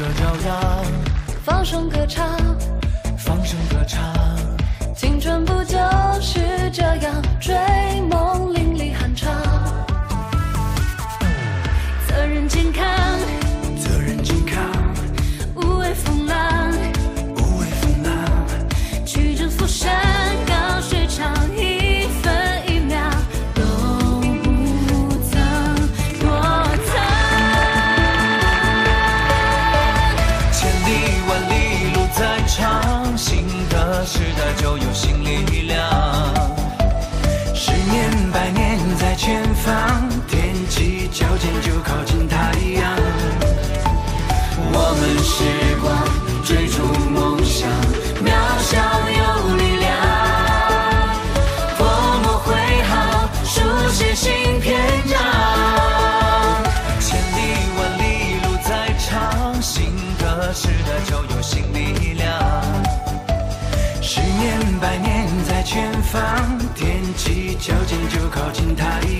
这骄阳。放声歌唱。放声歌唱。我们时光追逐梦想，渺小有力量。泼墨挥毫，书写新篇章。千里万里路在长，新的时代就有新力量。十年百年在前方，踮起脚尖就靠近太阳。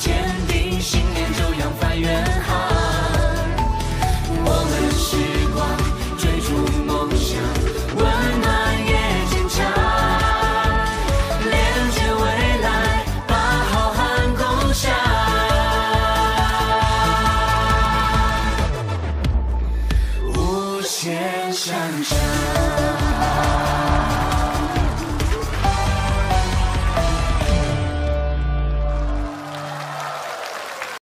坚定信念就扬帆远航。我们时光追逐梦想，温暖也坚强，连接未来，把浩瀚共享。无限想象。